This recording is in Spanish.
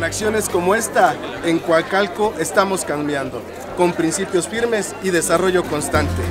Con acciones como esta, en Coacalco estamos cambiando, con principios firmes y desarrollo constante.